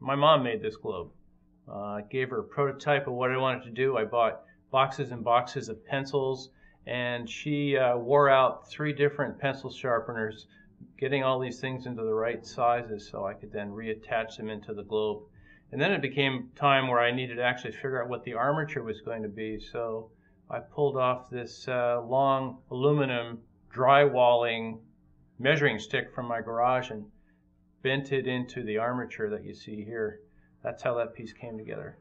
my mom made this globe. Uh, I gave her a prototype of what I wanted to do. I bought boxes and boxes of pencils, and she uh, wore out three different pencil sharpeners, getting all these things into the right sizes so I could then reattach them into the globe. And then it became time where I needed to actually figure out what the armature was going to be. So I pulled off this uh, long aluminum drywalling measuring stick from my garage and bent it into the armature that you see here. That's how that piece came together.